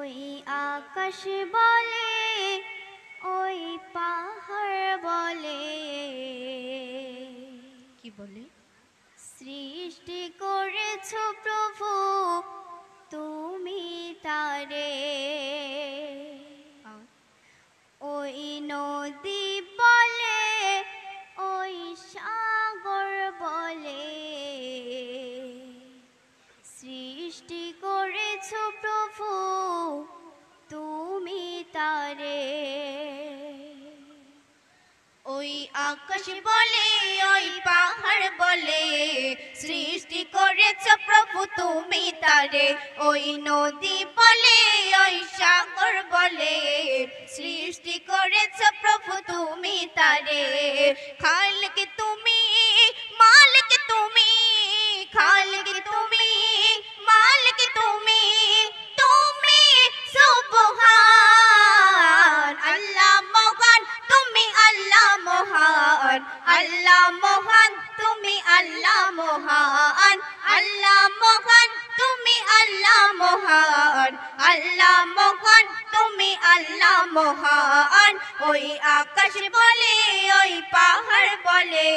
ওই আকাশ বলে ওই পাহাড় বলে। কি বলে? সৃষ্টি করেছ প্রভু তুমি তারে। আকাশ বলে, ওই পাহাড় বলে, সৃষ্টি করেছ প্রভু তুমি তারে। ওই নদী বলে, ওই সাগর বলে, সৃষ্টি করেছ প্রভু তুমি তারে। খালক মহান, আল্লাহ মহান, তুমি আল্লাহ মহান আল্লাহ মহান, তুমি আল্লাহ মহান আল্লাহ মহান, তুমি আল্লাহ মহান। ওই আকাশ বলে, ওই পাহাড় বলে,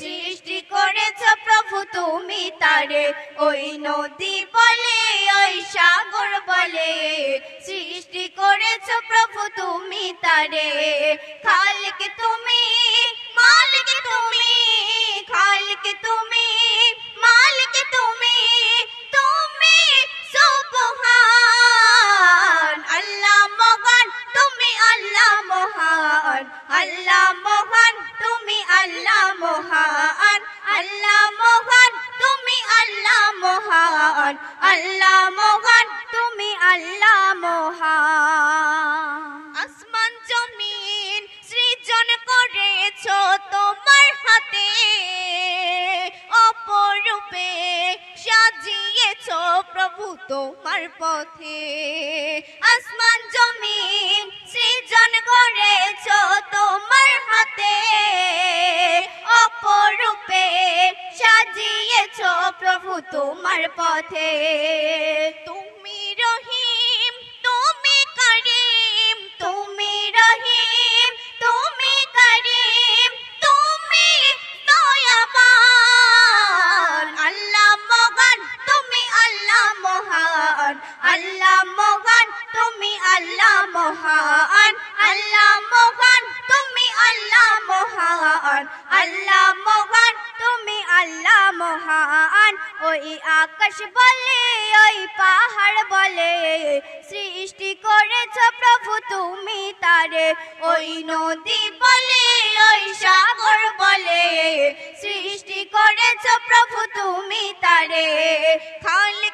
সৃষ্টি করেছ প্রভু তুমি তারে। ওই নদী বলে, ওই সাগর বলে, সৃষ্টি করেছ প্রভু তুমি তারে। আল্লাহ মহান, তুমি আল্লাহ মহান। আসমান, জমিন সৃজন করেছ তোমার হাতে। অপরূপে সাজিয়েছ প্রভু তোমার পথে। আসমান, জমিন সৃজন করেছ তোমার হাতে। অপরূপে তোমার পথে। তুমি রহিম, তুমি করিম, তুমি রহিম, তুমি করিম, তুমি দয়াবান। আল্লাহ মহান, তুমি আল্লাহ মহান। আল্লাহ মহান, তুমি আল্লাহ মহান। আল্লাহ মহান, তুমি আল্লাহ মহান। আল্লাহ মহান, ওই আকাশ বলে, ওই পাহাড় বলে, সৃষ্টি করেছ প্রভু তুমি তারে। ওই নদী বলে, ওই সাগর বলে, সৃষ্টি করেছ প্রভু তুমি তারে। খালিক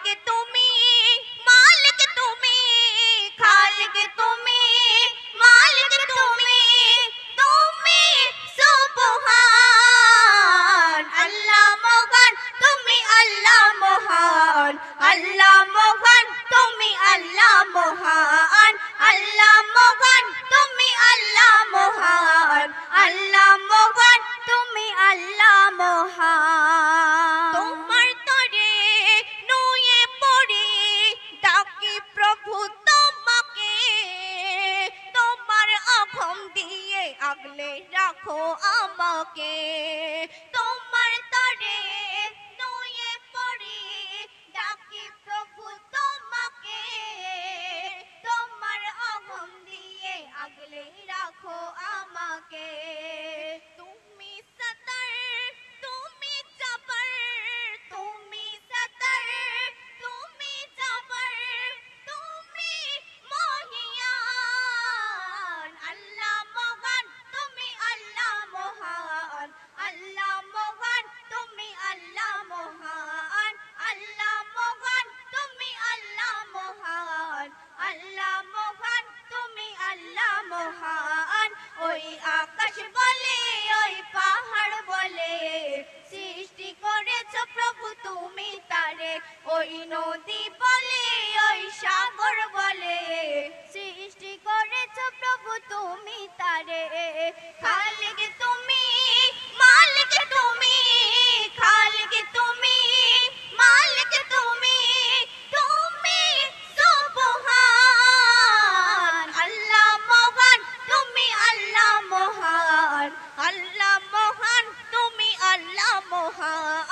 আল্লাহ মহান, তুমি আল্লাহ মহান। আল্লাহ মহান, তুমি আল্লাহ মহান। আল্লাহ মহান, তুমি আল্লাহ মহান। তোমার তরে নুয়ে পড়ে, ডাকি প্রভু তোমাকে। তোমার আভম দিয়ে আগলে রাখো আমাকে। তুমি তারে। খালিক তুমি, মালিক তুমি, খালিক তুমি, মালিক তুমি তুমি সুবহান। আল্লাহ মহান, তুমি আল্লাহ মহান। আল্লাহ মহান, তুমি আল্লাহ মহান।